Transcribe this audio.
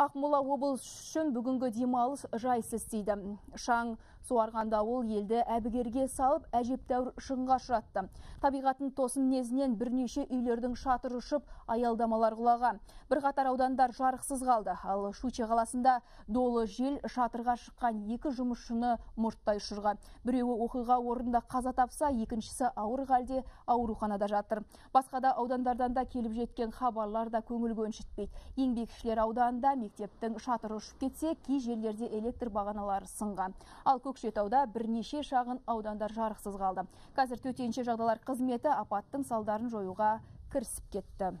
Ақмола облыс үшін бүгінгі демалыс жайсыз дейді. Шаң суарған дауыл елді әбігерге салып, әжептәуір шыңға ұшыратты. Табиғаттың тосын мінезінен бірнеше үйлердің шатыры ұшып, аялдамалар құлаған. Бірқатар аудандар жарықсыз қалды. Ал Шуче қаласында долы жел шатырға шыққан екі жұмысшыны мұрттай ұшырған. Біреуі оқиға орнында қаза тапса, екіншісі ауыр халде ауруханада жатыр. Басқа да аудандардан да келіп жеткен хабарлар да көңіл көншітпейді. Еңбекшілер ауданында мектептің шатыры ұшып кетсе, кей жерлерде электр бағаналары сынған. Ал Көкшетауда бірнеше шағын аудандар жарықсыз қалды. Қазір төтенше жағдайлар қызметі апаттың салдарын жоюға кірісіп кетті.